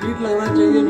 Sweet लगना चाहिए।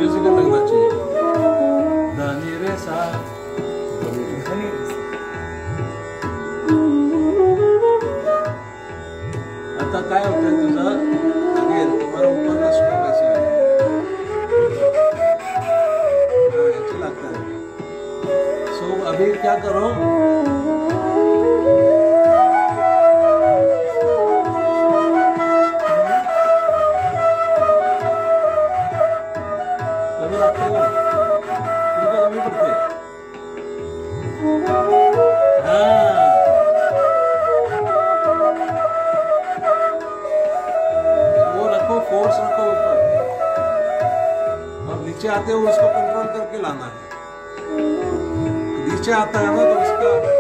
नीचे आते हो उसको कंट्रोल करके लाना है। तो नीचे आता है ना तो उसका